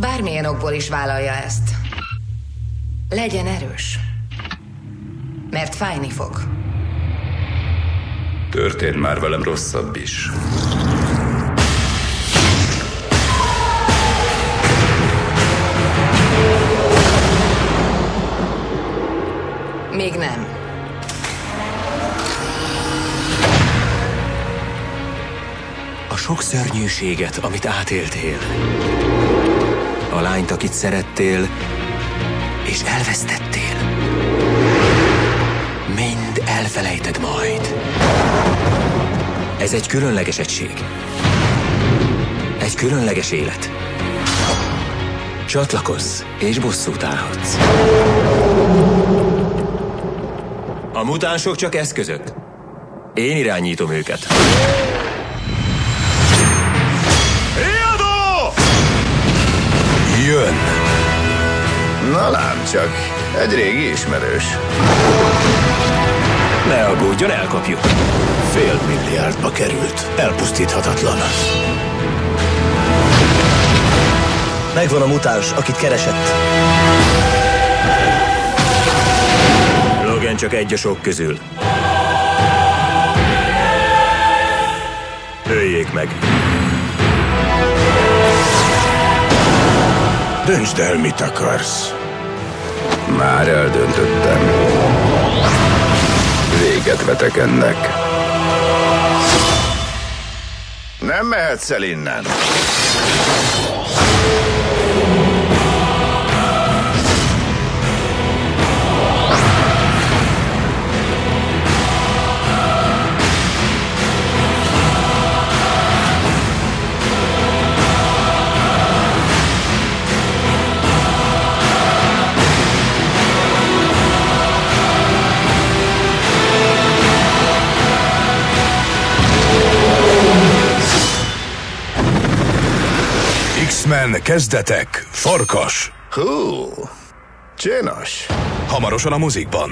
Bármilyen okból is vállalja ezt. Legyen erős. Mert fájni fog. Történt már velem rosszabb is. Még nem. A sok szörnyűséget, amit átéltél. Lányt, akit szerettél, és elvesztettél. Mind elfelejted majd. Ez egy különleges egység. Egy különleges élet. Csatlakozz, és bosszút állhatsz. A mutánsok csak eszközök. Én irányítom őket. Na lám csak, egy régi ismerős. Ne aggódjon, elkapjuk. Fél milliárdba került. Elpusztíthatatlan. Megvan a mutáns, akit keresett. Logan csak egy a sok közül. Öljék meg. Döntsd el, mit akarsz. Már eldöntöttem. Véget vetek ennek. Nem mehetsz el innen. X-Men kezdetek. Farkas. Hú, csinos. Hamarosan a mozikban.